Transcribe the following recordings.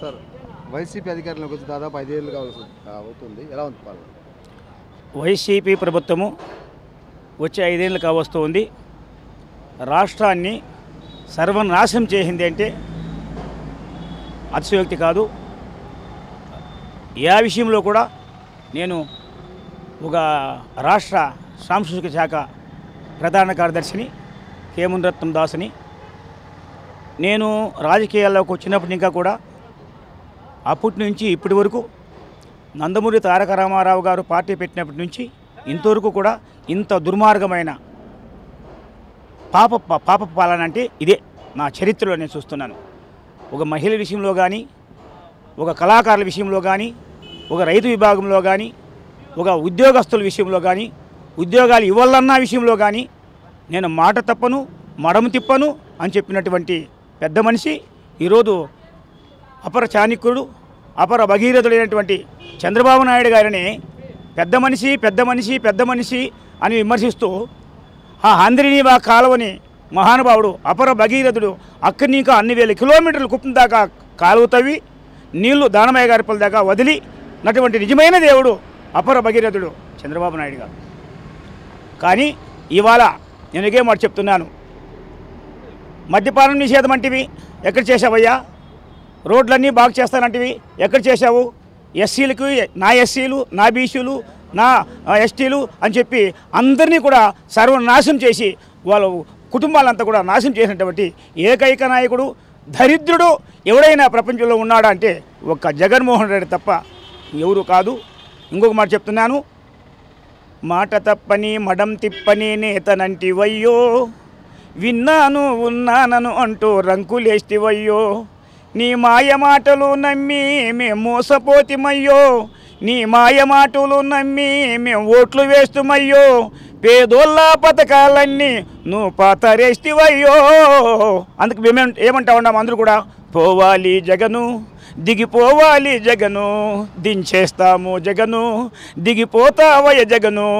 Sir YCP అధికారంలోకి వచ్చి దాదాపు ఐదేళ్ళు కావాల్సి అవుతుంది. ఎలా ఉంది పాలన? వైసీపీ ప్రభుత్వము వచ్చే ఐదేళ్ళు కావస్తుంది రాష్ట్రాన్ని సర్వనాశనం చేసింది అంటే అతిశయోక్తి కాదు. ఏ విషయంలో కూడా నేను ఒక రాష్ట్ర సాంస్కృతిక శాఖ ప్రధాన కార్యదర్శిని హేమరత్నం దాసుని. నేను రాజకీయాల్లోకి వచ్చినప్పుడు ఇంకా కూడా అప్పటి నుంచి ఇప్పటి వరకు నందమూరి తారక రామారావు గారు పార్టీ పెట్టినప్పటి నుంచి ఇంతవరకు కూడా ఇంత దుర్మార్గమైన పాప పాప పాలన అంటే ఇదే నా చరిత్రలో నేను చూస్తున్నాను. ఒక మహిళ విషయంలో కానీ ఒక కళాకారుల విషయంలో కానీ ఒక రైతు విభాగంలో కానీ ఒక ఉద్యోగస్తుల విషయంలో కానీ ఉద్యోగాలు ఇవ్వాలన్న విషయంలో కానీ నేను మాట తప్పను మడము తిప్పను అని చెప్పినటువంటి పెద్ద మనిషి ఈరోజు అపర చాణిక్యుడు అపర భగీరథుడైనటువంటి చంద్రబాబు నాయుడు గారిని పెద్ద మనిషి పెద్ద మనిషి పెద్ద మనిషి అని విమర్శిస్తూ ఆ ఆంధ్రనీవా కాలువని మహానుభావుడు అపర భగీరథుడు అక్కడి ఇంకా అన్ని వేల కిలోమీటర్లు కుప్పం దాకా కాలువ తవ్వి నీళ్ళు దానమయ్య గారిపల పల్ల దాకా వదిలి నటువంటి నిజమైన దేవుడు అపర భగీరథుడు చంద్రబాబు నాయుడు గారు. కానీ ఇవాళ నేను ఇదే మాట చెప్తున్నాను. మద్యపానం నిషేధం అంటివి ఎక్కడ చేసావయ్యా రోడ్లన్నీ బాగు చేస్తానంటివి. ఎక్కడ చేశావు? ఎస్సీలకు నా ఎస్సీలు నా బీసీలు నా ఎస్టీలు అని చెప్పి అందరినీ కూడా సర్వనాశం చేసి వాళ్ళ కుటుంబాలంతా కూడా నాశనం చేసినటువంటి ఏకైక నాయకుడు దరిద్రుడు ఎవడైనా ప్రపంచంలో ఉన్నాడా అంటే ఒక్క జగన్మోహన్ రెడ్డి తప్ప ఎవరు కాదు. ఇంకొక మాట చెప్తున్నాను. మాట తప్పని మడం తిప్పని నేతనంటివయ్యో విన్నాను ఉన్నానను అంటూ రంకులేస్తివయ్యో నీ మాయ మాటలు నమ్మి మేము మోసపోతిమయ్యో. నీ మాయ మాటలు నమ్మి మేము ఓట్లు వేస్తుమయ్యో. పేదోళ్ళ పథకాలన్నీ నువ్వు పాతరేస్తివయ్యో అందుకు మేమే ఏమంటా ఉన్నాం అందరూ కూడా? పోవాలి జగను దిగిపోవాలి జగను దించేస్తాము జగను దిగిపోతావయ జగను.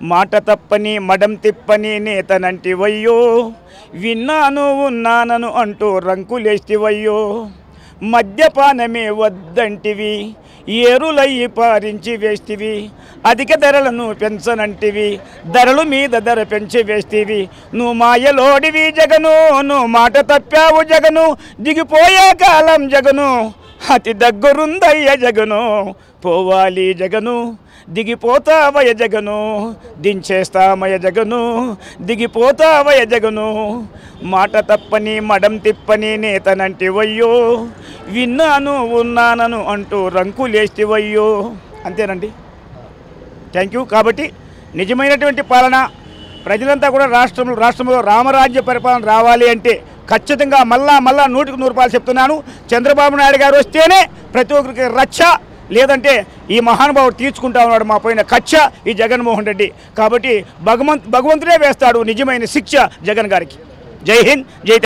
మాట తప్పని మడం తిప్పని నేతనంటివయ్యో. విన్నాను ఉన్నానను అంటూ రంకులేస్తివయ్యో మద్యపానమే వద్దంటివి ఏరులయ్యి పారించి వేస్తివి అధిక ధరలను పెంచనంటివి ధరలు మీద ధర పెంచి వేస్తివి నువ్వు మాయలోడివి జగను నువ్వు మాట తప్పావు జగను దిగిపోయే కాలం జగను అతి దగ్గరుందయ్య జగను. పోవాలి జగను దిగిపోతావయ జగను దించేస్తామయ జగను దిగిపోతావయ జగను. మాట తప్పని మడం తిప్పని నేతనంటివయ్యో విన్నాను ఉన్నానను అంటూ రంకులేస్తివయ్యో అంతేనండి? థ్యాంక్ యూ కాబట్టి నిజమైనటువంటి పాలన ప్రజలంతా కూడా రాష్ట్రంలో రాష్ట్రంలో రామరాజ్య పరిపాలన రావాలి అంటే ఖచ్చితంగా మళ్ళా మళ్ళా నూటికి నూరు రూపాయలు చెప్తున్నాను. చంద్రబాబు నాయుడు గారు వస్తేనే ప్రతి ఒక్కరికి రచ్చ. లేదంటే ఈ మహానుభావుడు తీర్చుకుంటా ఉన్నాడు మా పైన కచ్చ ఈ జగన్మోహన్ రెడ్డి. కాబట్టి భగవంత్ భగవంతుడే వేస్తాడు నిజమైన శిక్ష జగన్ గారికి. జై హింద్ జై